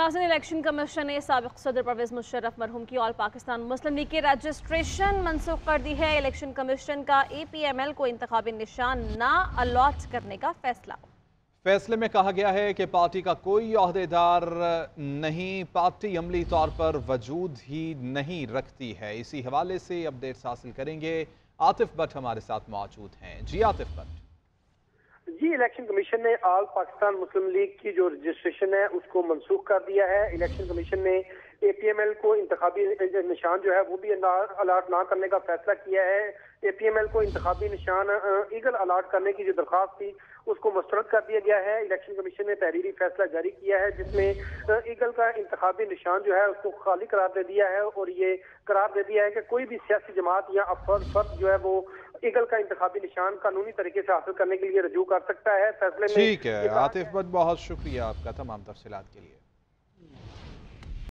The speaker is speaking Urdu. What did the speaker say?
ناظرین، الیکشن کمیشن نے سابق صدر پرویز مشرف مرحوم کی آل پاکستان مسلم لیگ کی رجسٹریشن منسوخ کر دی ہے۔ الیکشن کمیشن کا ای پی ایم ایل کو انتخابی نشان نہ الاٹ کرنے کا فیصلہ۔ فیصلے میں کہا گیا ہے کہ پارٹی کا کوئی عہدیدار نہیں، پارٹی عملی طور پر وجود ہی نہیں رکھتی ہے۔ اسی حوالے سے اپڈیٹس حاصل کریں گے۔ عاطف بٹ ہمارے ساتھ موجود ہیں۔ جی عاطف بٹ الیکشن کمیشن نے آل پاکستان مسلم لیگ کی جو رجسٹریشن ہے، اس کو منسوخ کر دیا ہے۔ الیکشن کمیشن نے اے پی ایم ایل کو انتخابی نشان جو ہے، وہ بھی الاٹ نہ کرنے کا فیصلہ کیا ہے۔ اے پی ایم ایل کو انتخابی نشان ایگل الاٹ کرنے کی جو درخواست تھی، اس کو مسترد کر دیا گیا ہے۔ الیکشن کمیشن نے تحریری فیصلہ جاری کیا ہے، جس میں ایگل کا انتخابی نشان جو ہے، اس کو خالی قرار دے دیا ہے۔ اور یہ قرار دے دیا ہے کہ کوئی بھی سیاسی جماعت یا افراد فرد جو ہے، وہ ایگل کا انتخابی نشان قانونی طریقے سے حاصل کرنے کے لیے رجوع کر سکتا ہے فیصلے ٹھیک ہے عاطف بد بہت شکریہ آپ کا تمام تفصیلات کے لیے۔